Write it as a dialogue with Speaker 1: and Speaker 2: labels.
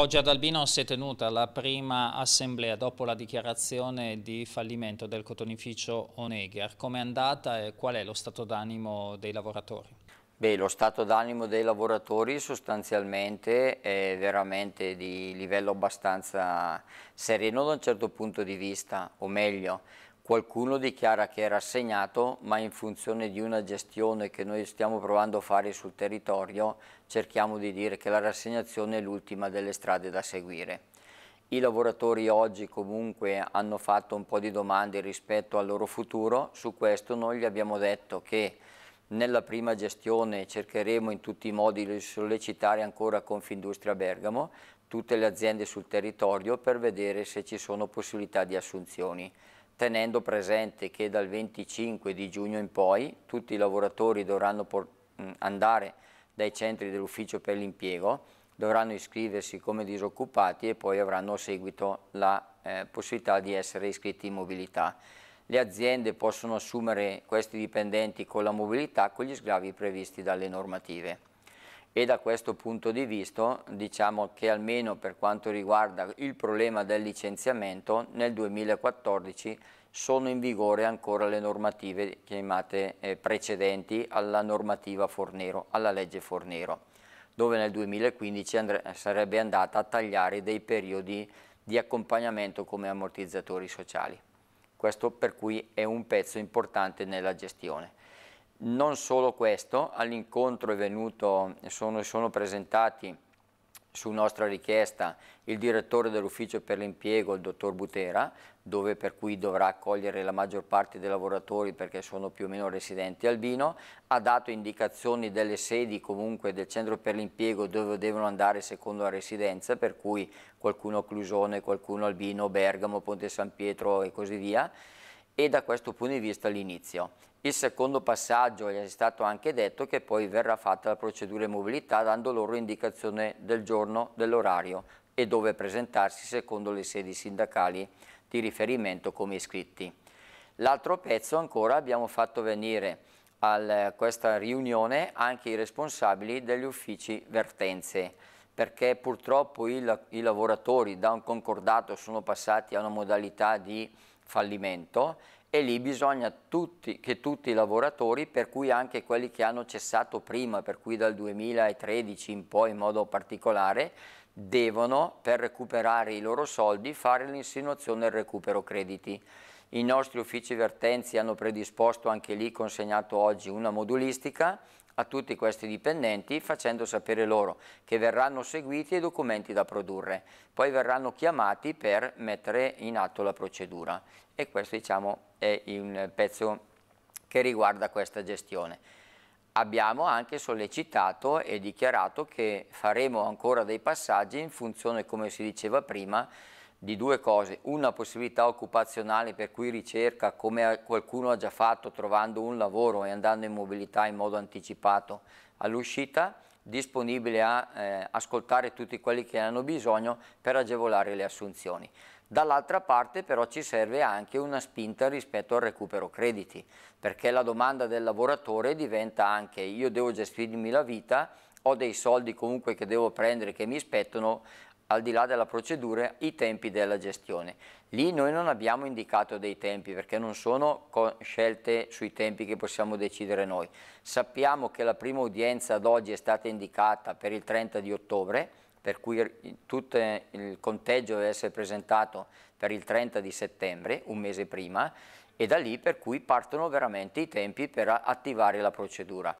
Speaker 1: Oggi ad Albino si è tenuta la prima assemblea dopo la dichiarazione di fallimento del cotonificio Onegher. Come è andata e qual è lo stato d'animo dei lavoratori?
Speaker 2: Beh, lo stato d'animo dei lavoratori sostanzialmente è veramente di livello abbastanza sereno da un certo punto di vista, o meglio, Qualcuno dichiara che è rassegnato, ma in funzione di una gestione che noi stiamo provando a fare sul territorio, cerchiamo di dire che la rassegnazione è l'ultima delle strade da seguire. I lavoratori oggi comunque hanno fatto un po' di domande rispetto al loro futuro, su questo noi gli abbiamo detto che nella prima gestione cercheremo in tutti i modi di sollecitare ancora Confindustria Bergamo, tutte le aziende sul territorio per vedere se ci sono possibilità di assunzioni tenendo presente che dal 25 di giugno in poi tutti i lavoratori dovranno andare dai centri dell'ufficio per l'impiego, dovranno iscriversi come disoccupati e poi avranno a seguito la eh, possibilità di essere iscritti in mobilità. Le aziende possono assumere questi dipendenti con la mobilità con gli sgravi previsti dalle normative e da questo punto di vista diciamo che almeno per quanto riguarda il problema del licenziamento nel 2014 sono in vigore ancora le normative chiamate eh, precedenti alla normativa Fornero, alla legge Fornero, dove nel 2015 andre sarebbe andata a tagliare dei periodi di accompagnamento come ammortizzatori sociali. Questo per cui è un pezzo importante nella gestione. Non solo questo, all'incontro è venuto, sono, sono presentati su nostra richiesta il direttore dell'ufficio per l'impiego, il dottor Butera, dove per cui dovrà accogliere la maggior parte dei lavoratori perché sono più o meno residenti albino, ha dato indicazioni delle sedi comunque del centro per l'impiego dove devono andare secondo la residenza, per cui qualcuno a Clusone, qualcuno albino, Bergamo, Ponte San Pietro e così via, e da questo punto di vista l'inizio. Il secondo passaggio è stato anche detto che poi verrà fatta la procedura di mobilità dando loro indicazione del giorno, dell'orario e dove presentarsi secondo le sedi sindacali di riferimento come iscritti. L'altro pezzo ancora abbiamo fatto venire a questa riunione anche i responsabili degli uffici vertenze perché purtroppo i, i lavoratori da un concordato sono passati a una modalità di fallimento e lì bisogna tutti, che tutti i lavoratori, per cui anche quelli che hanno cessato prima, per cui dal 2013 in poi in modo particolare, devono per recuperare i loro soldi fare l'insinuazione del recupero crediti. I nostri uffici vertenzi hanno predisposto anche lì, consegnato oggi, una modulistica a tutti questi dipendenti facendo sapere loro che verranno seguiti i documenti da produrre, poi verranno chiamati per mettere in atto la procedura e questo diciamo è un pezzo che riguarda questa gestione. Abbiamo anche sollecitato e dichiarato che faremo ancora dei passaggi in funzione, come si diceva prima, di due cose, una possibilità occupazionale per cui ricerca come qualcuno ha già fatto trovando un lavoro e andando in mobilità in modo anticipato all'uscita, disponibile a eh, ascoltare tutti quelli che hanno bisogno per agevolare le assunzioni. Dall'altra parte però ci serve anche una spinta rispetto al recupero crediti, perché la domanda del lavoratore diventa anche io devo gestirmi la vita, ho dei soldi comunque che devo prendere che mi spettano, al di là della procedura, i tempi della gestione. Lì noi non abbiamo indicato dei tempi perché non sono scelte sui tempi che possiamo decidere noi. Sappiamo che la prima udienza ad oggi è stata indicata per il 30 di ottobre, per cui tutto il conteggio deve essere presentato per il 30 di settembre, un mese prima, e da lì per cui partono veramente i tempi per attivare la procedura.